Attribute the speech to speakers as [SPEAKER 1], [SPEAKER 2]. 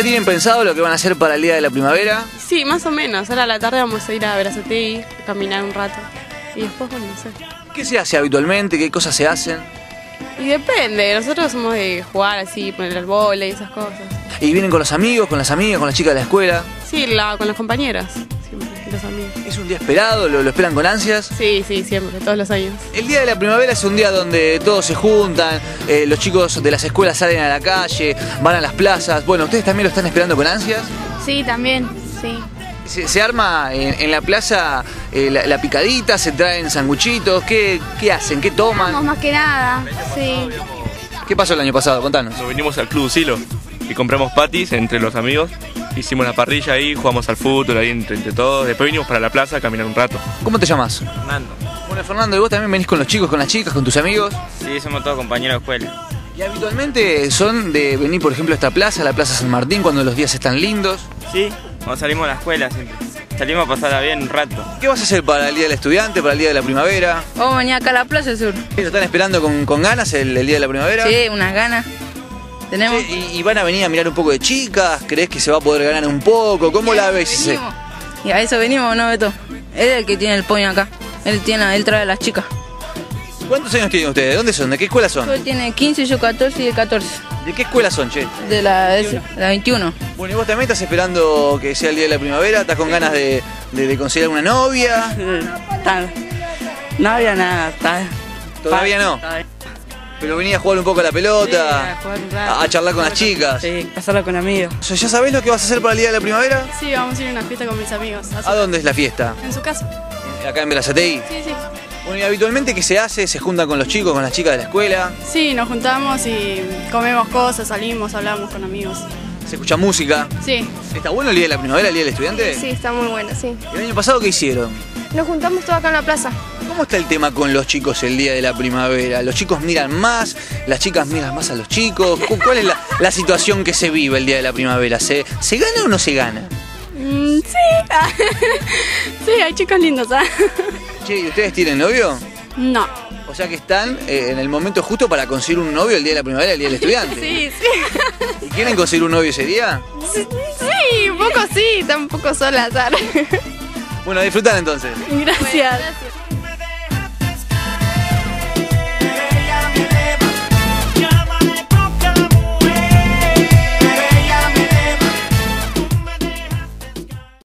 [SPEAKER 1] ¿Ya tienen pensado lo que van a hacer para el día de la primavera?
[SPEAKER 2] Sí, más o menos. Ahora a la tarde vamos a ir a Verazategui, a caminar un rato. Y después, bueno, no sé.
[SPEAKER 1] ¿Qué se hace habitualmente? ¿Qué cosas se hacen?
[SPEAKER 2] Y depende, nosotros somos de jugar así, poner el vole y esas cosas.
[SPEAKER 1] ¿Y vienen con los amigos, con las amigas, con las chicas de la escuela?
[SPEAKER 2] Sí, la, con las compañeras, siempre, y los amigos.
[SPEAKER 1] ¿Es un día esperado? ¿Lo, lo esperan con ansias?
[SPEAKER 2] Sí, sí, siempre, todos los años.
[SPEAKER 1] El día de la primavera es un día donde todos se juntan, eh, los chicos de las escuelas salen a la calle, van a las plazas. Bueno, ¿ustedes también lo están esperando con ansias?
[SPEAKER 3] Sí, también, sí.
[SPEAKER 1] Se, se arma en, en la plaza eh, la, la picadita, se traen sanguchitos, ¿qué, qué hacen? ¿Qué
[SPEAKER 3] Vamos
[SPEAKER 1] toman?
[SPEAKER 3] más que nada, sí.
[SPEAKER 1] ¿Qué pasó el año pasado? Contanos.
[SPEAKER 4] Nos vinimos al Club Silo y compramos patis entre los amigos. Hicimos la parrilla ahí, jugamos al fútbol ahí entre, entre todos. Después vinimos para la plaza a caminar un rato.
[SPEAKER 1] ¿Cómo te llamas?
[SPEAKER 5] Fernando.
[SPEAKER 1] Bueno, Fernando, ¿y vos también venís con los chicos, con las chicas, con tus amigos?
[SPEAKER 5] Sí, somos todos compañeros de escuela.
[SPEAKER 1] Y habitualmente son de venir, por ejemplo, a esta plaza, la Plaza San Martín, cuando los días están lindos.
[SPEAKER 5] Sí, cuando salimos a la escuela siempre. Salimos a pasarla bien un rato.
[SPEAKER 1] ¿Qué vas a hacer para el Día del Estudiante, para el Día de la Primavera?
[SPEAKER 6] Vamos a venir acá a la Plaza Sur.
[SPEAKER 1] ¿Lo están esperando con, con ganas el, el Día de la Primavera?
[SPEAKER 6] Sí, unas ganas. Tenemos.
[SPEAKER 1] Y, y van a venir a mirar un poco de chicas? ¿Crees que se va a poder ganar un poco? ¿Cómo la ves?
[SPEAKER 6] Venimos. Y a eso venimos, ¿no, Beto? Él es el que tiene el pony acá. Él tiene, él trae a las chicas.
[SPEAKER 1] ¿Cuántos años tienen ustedes? ¿De dónde son? ¿De qué escuela son?
[SPEAKER 6] Él tiene 15, yo 14 y él 14.
[SPEAKER 1] ¿De qué escuela son, che?
[SPEAKER 6] De la, de la 21.
[SPEAKER 1] Bueno, ¿y vos también estás esperando que sea el Día de la Primavera? ¿Estás con ganas de, de, de conseguir una novia?
[SPEAKER 6] No había nada. Está,
[SPEAKER 1] Todavía no. Pero venía a jugar un poco a la pelota, a, a charlar con las chicas.
[SPEAKER 6] Sí, pasarla con amigos.
[SPEAKER 1] O sea, ¿Ya sabés lo que vas a hacer para el Día de la Primavera?
[SPEAKER 2] Sí, vamos a ir a una fiesta con mis amigos. a su-
[SPEAKER 1] ¿A dónde es la fiesta?
[SPEAKER 2] En su casa.
[SPEAKER 1] ¿Acá en Berazategui?
[SPEAKER 2] Sí, sí.
[SPEAKER 1] Bueno, y habitualmente, ¿qué se hace? ¿Se juntan con los chicos, con las chicas de la escuela?
[SPEAKER 2] Sí, nos juntamos y comemos cosas, salimos, hablamos con amigos.
[SPEAKER 1] ¿Se escucha música?
[SPEAKER 2] Sí,
[SPEAKER 1] ¿Está bueno el Día de la Primavera, el Día del Estudiante?
[SPEAKER 3] Sí, está muy buena, sí.
[SPEAKER 1] ¿El año pasado qué hicieron?
[SPEAKER 3] Nos juntamos todos acá en la plaza.
[SPEAKER 1] ¿Cómo está el tema con los chicos el día de la primavera? ¿Los chicos miran más? ¿Las chicas miran más a los chicos? ¿Cu- ¿Cuál es la, la situación que se vive el día de la primavera? ¿Se, ¿Se gana o no se gana?
[SPEAKER 2] Mm, sí. sí, hay chicos lindos, ¿ah?
[SPEAKER 1] Che, ¿y ustedes tienen novio?
[SPEAKER 2] No.
[SPEAKER 1] O sea que están eh, en el momento justo para conseguir un novio el día de la primavera, el día del estudiante.
[SPEAKER 2] Sí, sí.
[SPEAKER 1] ¿Y quieren conseguir un novio ese día?
[SPEAKER 2] Sí, un poco sí, tampoco sola, ¿sabes?
[SPEAKER 1] Bueno, a disfrutar entonces.
[SPEAKER 2] Gracias.